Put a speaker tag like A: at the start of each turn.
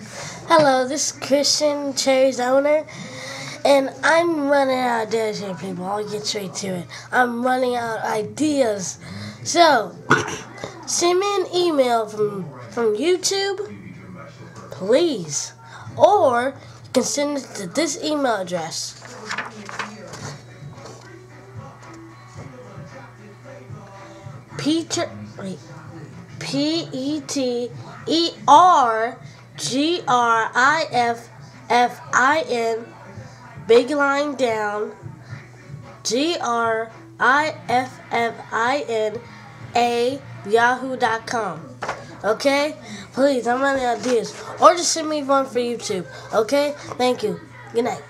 A: Hello, this is Kristen Cherry's owner, and I'm running out of ideas here, people. I'll get straight to it. I'm running out of ideas. So, send me an email from from YouTube, please, or you can send it to this email address. Peter, wait, P E T E R G R I F F I N, big line down, G R I F F I N, A, yahoo.com. Okay? Please, I'm running out of ideas. Or just send me one for YouTube. Okay? Thank you. Good night.